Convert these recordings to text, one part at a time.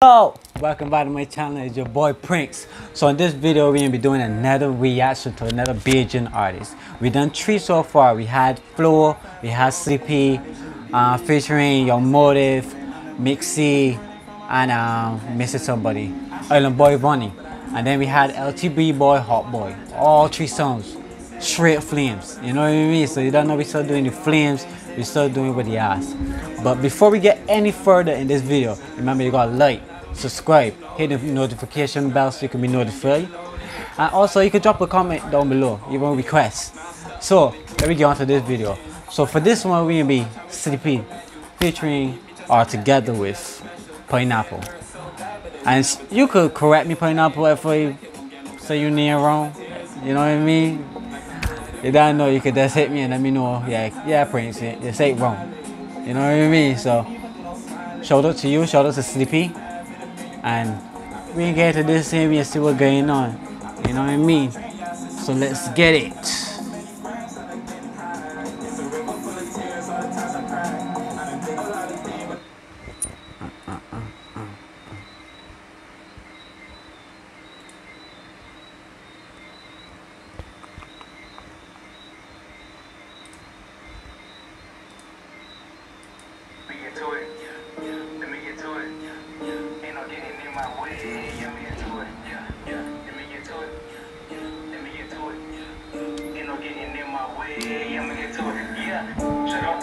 Yo, welcome back to my channel. It's your boy Prince. So in this video, we're gonna be doing another reaction to another Bajan artist. We done three so far. We had Flow, we had CP, uh, featuring Your Motive, Mixie, and Missing Somebody, Island Boy Bunny. And then we had LTB Boy, Hot Boy. All three songs, straight flames. You know what I mean? So you don't know we still doing the flames. We still doing with the asked. But before we get any further in this video, remember you gotta like, subscribe, hit the notification bell so you can be notified. And also you can drop a comment down below, even requests. So let me get on to this video. So for this one we're gonna be Sleepi featuring or together with Pineapple. And you could correct me Pineapple if I say your name wrong. You know what I mean? You don't know, you could just hit me and let me know, yeah, yeah, Prince, you say it wrong. You know what I mean? So, shout out to you, shout out to Sleepi. And we get to this and see what's going on. You know what I mean? So let's get it. Yeah,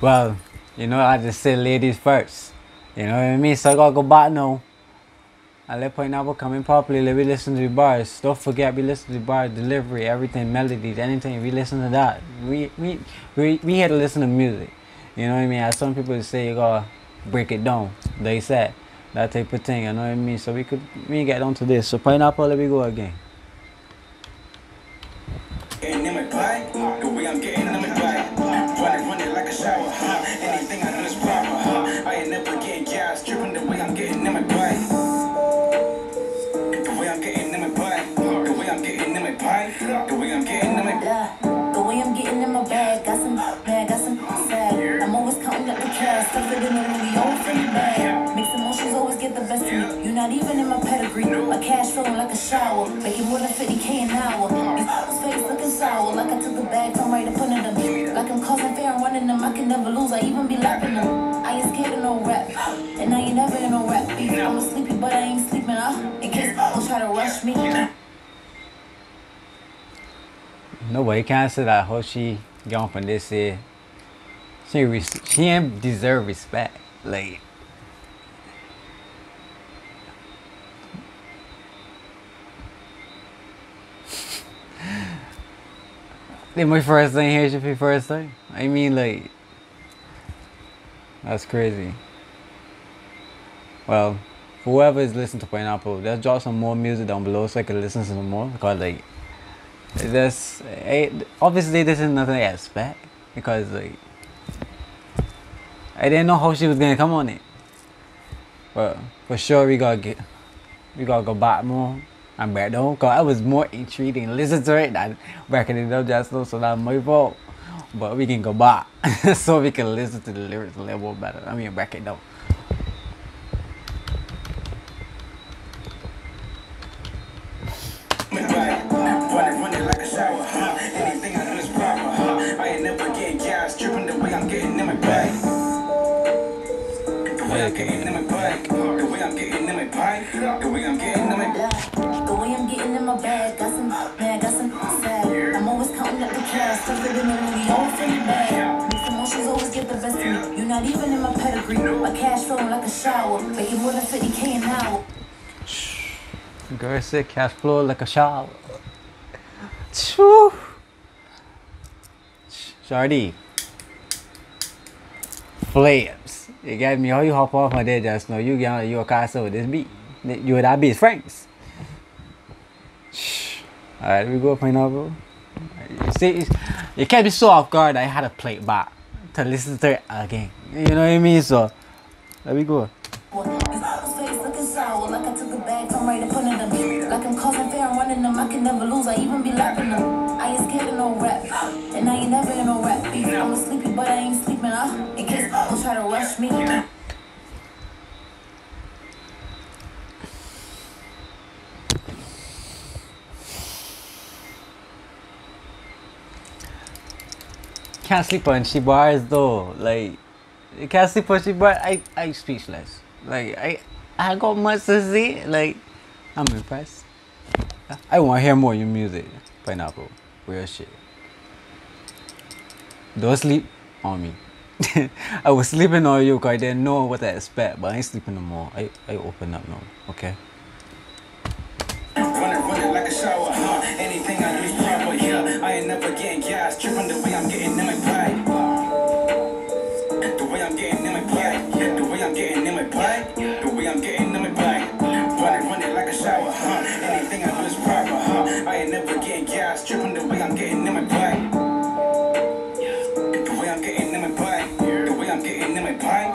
Well, you know, I just say ladies first. You know what I mean? So I gotta go back now. And let Pineapple come in properly. Let me listen to the bars. Don't forget, we listen to the bars, delivery, everything, melodies, anything. We listen to that. We we we we here to listen to music. You know what I mean? As some people say, you gotta break it down. They said that type of thing. You know what I mean? So we could we get on to this. So Pineapple, let me go again. Stuff it in the Louis old free bag. Mixed emotions always get the best of me. You're not even in my pedigree. My cash flowing like a shower, making more than 50k an hour. These face looking sour, like I took the bag from right up under them. Like I'm causing fear, I'm running them. I can never lose, I even be lapping them. I ain't scared of no rap, and I ain't never in no rap beef. I'm sleepy, but I ain't sleeping. Uh, in case don't try to rush me. Nobody can say that how she gone from this here. She res- she ain't deserve respect. Like Then my first thing here should be first thing. I mean like that's crazy. Well, whoever is listening to Pineapple, let's drop some more music down below so I can listen to some more. Because like this eh, obviously this is nothing I expect because like I didn't know how she was gonna come on it. But for sure we gotta get we gotta go back more and back down because I was more intriguing listen to it than backing it up just now so that's my fault. But we can go back so we can listen to the lyrics a little better. I mean back it down. The way I'm getting in my bag. The way I'm getting in my bag, got some man, got some sad. I'm always counting up the cash, stuff it in the Louis old free bag. Mixed emotions always get the best of me. You're not even in my pedigree. My cash flowing like a shower, making more than 50k an hour. Girl said cash flow like a shower. Choo. Shardy. Flames. You get me? How you hop off my there just know you get you a castle with this beat. You with that beat, Franks. Alright, we go pineapple. You see, you can't be so off guard. I had to play it back to listen to it again. You know what I mean? So, there we go. Like I right up I'm causing fear, I'm running them. I can never lose, I even be. I ain't no and I ain't never in no rap beef. I'm a sleepy, but I ain't sleeping. Uh, in case people try to rush me. Can't sleep on she though. Like, you can't sleep on she. I, I speechless. Like, I, I got much to say. Like, I'm impressed. I want to hear more of your music. Pineapple. Real shit. Don't sleep on me. I was sleeping on you because I didn't know what I expect, but I ain't sleeping no more. I, I open up now, okay?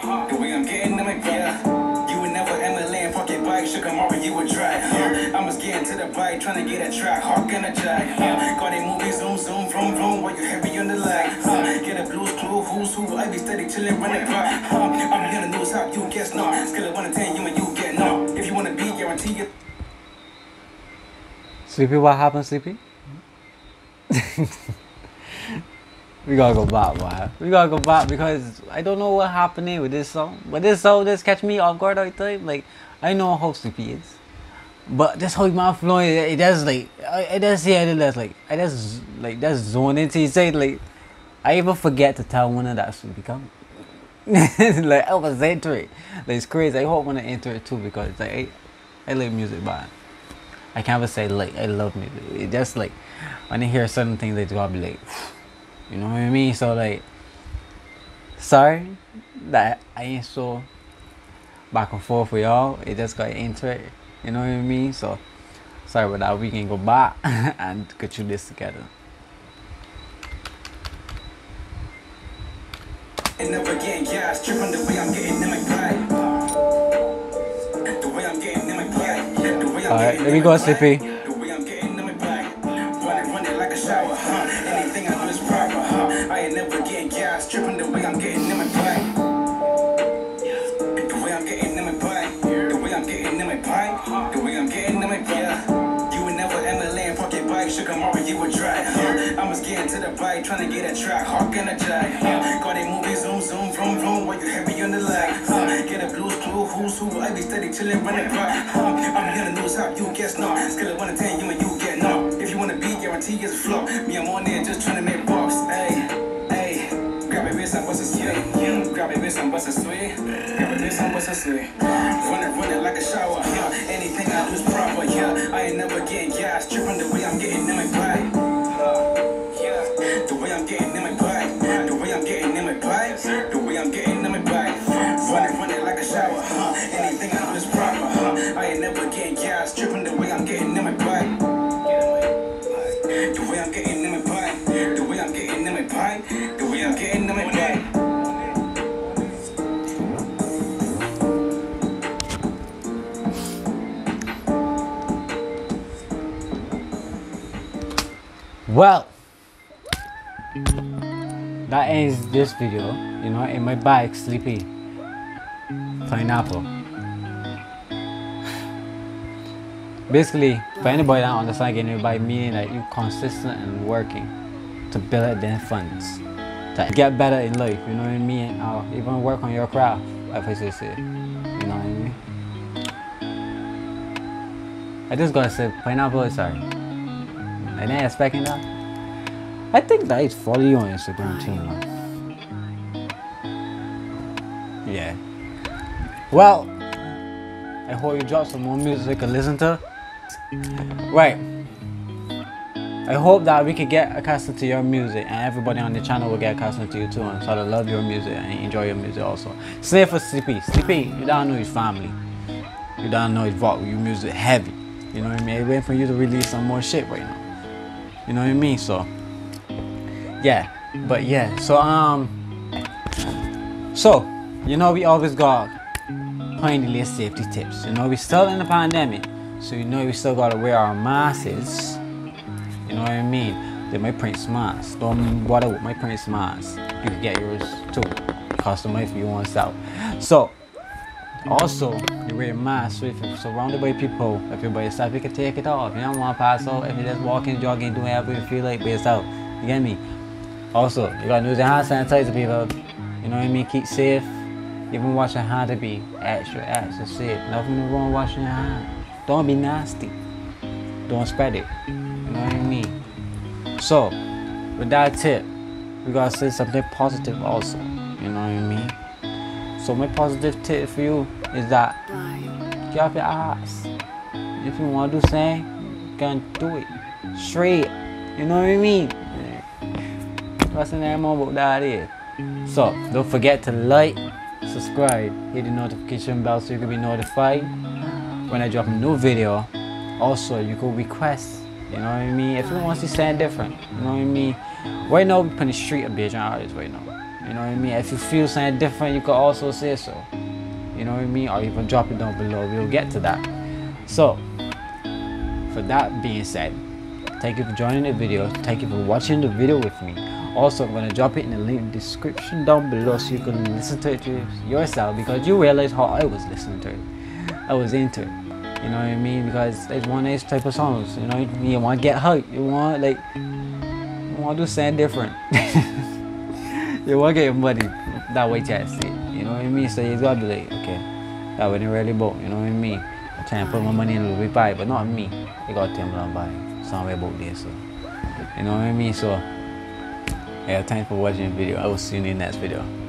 The way I'm getting in my bag. You would never MLA and pocket bike, shook 'em over, you would try. Huh? I was getting to the bike, trying to get a track, hawk and a jack. Huh? Got a movie, zoom, zoom, vroom, vroom, while you heavy on the lag. Huh? Get a blues clue, who's who, I be steady chillin', running clock. Huh? I'm gonna news how you guess no. Skill of one to ten, you and you get no. If you wanna be, guarantee it. Sleepi, what happened, Sleepi? we gotta go back, man. We gotta go back because I don't know what happening with this song. But this song just catch me off guard all the time. Like, I know how Sleepi it is. But this whole mouth flowing, it does like, I- does, yeah, it does like, I just, like, that's zone into you say, like, I even forget to tell one of that Sleepi come. like, I was into it. Like, it's crazy. I hope when I enter it too because, like, I, I like music, but I can't ever say like I love music. It just like when I hear certain things, they gotta be like, you know what I mean. So like, sorry that I ain't so back and forth with y'all. It just got into it. You know what I mean. So sorry about that. We can go back and get you this together. Ain't never getting gas, tripping the way I'm getting in my bag. The way I'm getting in my bag. The way I'm Alright, let me go, my bike, trying to get a track, hawk and a jack. Huh? Got it moving, zoom, zoom, vroom, vroom, while you heavy on the lag. Huh? Get a blues clue, who's who, I be steady chillin', running clock. Huh? I'm here to lose how you guess no. Skill one to ten, you and you get no. If you wanna be, guarantee it's flop. Me, I'm on there just trying to make bucks. Ayy. Grab a wrist and bust a swing. Grab a wrist and bust a. Grab a wrist and bust a swing. I ain't never getting gas. Tripping the way I'm getting in my bag. The way I'm getting in my bag. The way I'm getting in my bag. The way I'm getting in my bag. Well, that ends this video. You know, in my bike, sleepy. Pineapple. Basically, for anybody that understand getting by meaning that you consistent and working to build up their funds. To get better in life, you know what I mean? Or even work on your craft, if I should say. You know what I mean? I just gotta say, pineapple is sorry. I didn't expecting that. I think that is follow you on Instagram too, man. Yeah. Well, I hope you drop some more music to listen to. Right. I hope that we could get accustomed to your music and everybody on the channel will get accustomed to you too and start to love your music and enjoy your music also. Same for Sleepi. Sleepi, you don't know his family. You don't know his rock your music heavy. You know what I mean? Waiting for you to release some more shit right now. You know what I mean? So yeah. But yeah, so um so you know we always got pointedly safety tips. You know we still in the pandemic. So you know we still gotta wear our masks you know what I mean? They might print smiles. Don't bother with my print smiles. You can get yours too. Customer if you want to. So also you wear a mask so if you're surrounded by people, if you're by yourself, you can take it off. You don't want to pass out if you're just walking, jogging, doing whatever you feel like by yourself. You get me? Also, you gotta use your hand sanitizer people. You know what I mean? Keep safe. Even wash your hand to be extra, extra safe. Nothing wrong washing your hand. Don't be nasty. Don't spread it. You know what I mean? So, with that tip, we gotta say something positive also. You know what I mean? So my positive tip for you is that get off your ass. If you wanna do something, you can do it. Straight. You know what I mean? What's the name about that is? So don't forget to like, subscribe, hit the notification bell so you can be notified when I drop a new video. Also, you can request you know what I mean? If you want to something different, you know what I mean? Right now, we're putting street a bitch on artists right now. You know what I mean? If you feel something different, you can also say so. You know what I mean? Or even drop it down below. We'll get to that. So, for that being said, thank you for joining the video. Thank you for watching the video with me. Also, I'm going to drop it in the link description down below so you can listen to it yourself because you realize how I was listening to it. I was into. You know what I mean? Because it's one of these type of songs. You know, you want to get hype. You want like you want to do something different. you want to get your money that way chance it. You know what I mean? So you gotta be like, okay, that wasn't really about. You know what I mean? I'm trying to put my money in little bit but not me. Tell me I'm buying somewhere about this. So you know what I mean? So yeah, thanks for watching the video. I will see you in the next video.